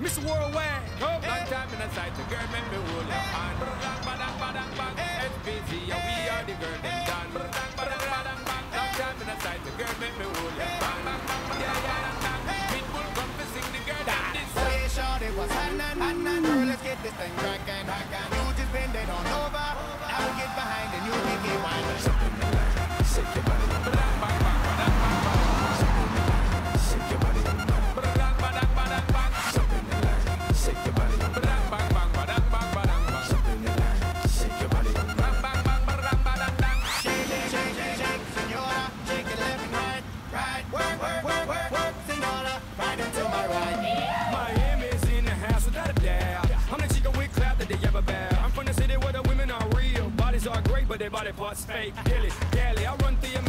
Mr. Worldwide. Oh, long time in the sight, the girl make me hold your eh? hand. Badang, badang, badang, bang. Eh? SPC, yeah, we are the girl them done. Badang, badang, badang, bang. Long time in the sight, the girl make me hold your hand. Bang, bang, bang, yeah, yeah, bang, bang. Pitbull come to sing the girl them this shorty, what's happening? happening? Girl, let's get this thing cracking. but their body parts fake. Dilly, dally, I run through your